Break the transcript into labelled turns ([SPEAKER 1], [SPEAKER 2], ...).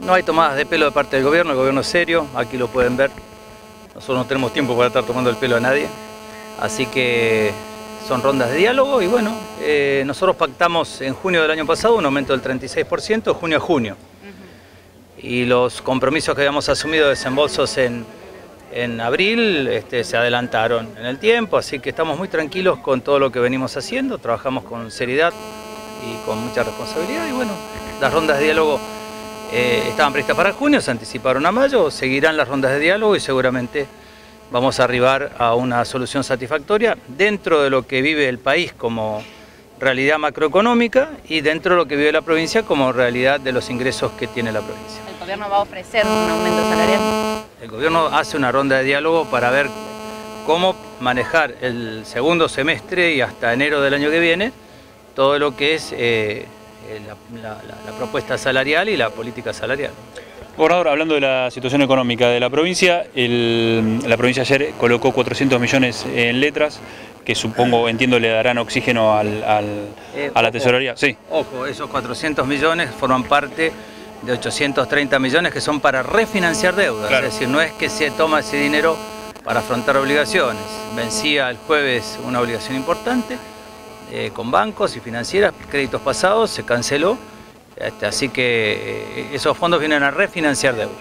[SPEAKER 1] No hay tomadas de pelo de parte del gobierno, el gobierno es serio, aquí lo pueden ver. Nosotros no tenemos tiempo para estar tomando el pelo a nadie. Así que son rondas de diálogo y bueno, eh, nosotros pactamos en junio del año pasado un aumento del 36%, junio a junio. Y los compromisos que habíamos asumido de desembolsos en, en abril este, se adelantaron en el tiempo, así que estamos muy tranquilos con todo lo que venimos haciendo, trabajamos con seriedad y con mucha responsabilidad y bueno, las rondas de diálogo eh, estaban previstas para junio, se anticiparon a mayo, seguirán las rondas de diálogo y seguramente vamos a arribar a una solución satisfactoria dentro de lo que vive el país como realidad macroeconómica y dentro de lo que vive la provincia como realidad de los ingresos que tiene la provincia.
[SPEAKER 2] ¿El gobierno va a ofrecer un aumento salarial?
[SPEAKER 1] El gobierno hace una ronda de diálogo para ver cómo manejar el segundo semestre y hasta enero del año que viene todo lo que es eh, la, la propuesta salarial y la política salarial.
[SPEAKER 3] Gobernador, hablando de la situación económica de la provincia, la provincia ayer colocó 400 millones en letras, que supongo, entiendo, le darán oxígeno al,
[SPEAKER 1] Eh,
[SPEAKER 3] a la
[SPEAKER 1] ojo,
[SPEAKER 3] tesorería. Sí,
[SPEAKER 1] Ojo, esos 400 millones forman parte de 830 millones que son para refinanciar deudas.
[SPEAKER 3] Claro.
[SPEAKER 1] Es decir, no es que se toma ese dinero para afrontar obligaciones. Vencía el jueves una obligación importante eh, con bancos y financieras, créditos pasados, se canceló. Este, así que eh, esos fondos vienen a refinanciar deudas.